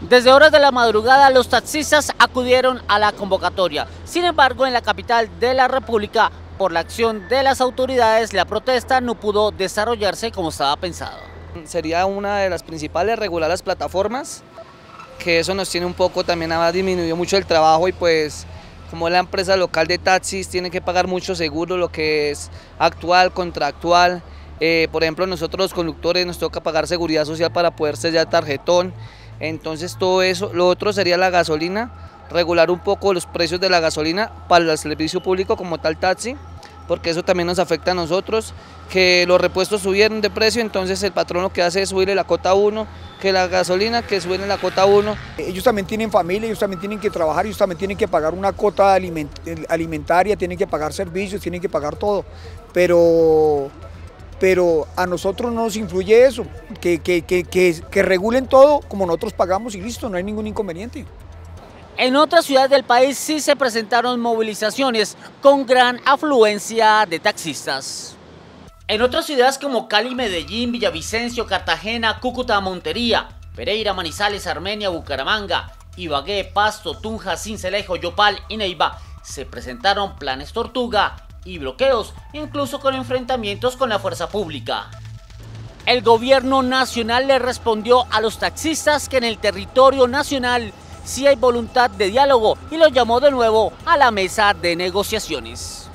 Desde horas de la madrugada los taxistas acudieron a la convocatoria. Sin embargo, en la capital de la República, por la acción de las autoridades, la protesta no pudo desarrollarse como estaba pensado. Sería una de las principales regular las plataformas, que eso nos tiene un poco, también ha disminuido mucho el trabajo y pues como la empresa local de taxis tiene que pagar mucho seguro, lo que es actual, contractual. Eh, por ejemplo, nosotros los conductores nos toca pagar seguridad social para poder sellar tarjetón. Entonces todo eso, lo otro sería la gasolina, regular un poco los precios de la gasolina para el servicio público como tal taxi, porque eso también nos afecta a nosotros, que los repuestos subieron de precio, entonces el patrón lo que hace es subirle la cota 1, que la gasolina que suben la cota 1. Ellos también tienen familia, ellos también tienen que trabajar, ellos también tienen que pagar una cota alimentaria, tienen que pagar servicios, tienen que pagar todo, pero pero a nosotros no nos influye eso, que, que, que, que, regulen todo como nosotros pagamos y listo, no hay ningún inconveniente. En otras ciudades del país sí se presentaron movilizaciones con gran afluencia de taxistas. En otras ciudades como Cali, Medellín, Villavicencio, Cartagena, Cúcuta, Montería, Pereira, Manizales, Armenia, Bucaramanga, Ibagué, Pasto, Tunja, Cincelejo, Yopal y Neiva se presentaron planes Tortuga y bloqueos, incluso con enfrentamientos con la fuerza pública. El gobierno nacional le respondió a los taxistas que en el territorio nacional sí hay voluntad de diálogo y los llamó de nuevo a la mesa de negociaciones.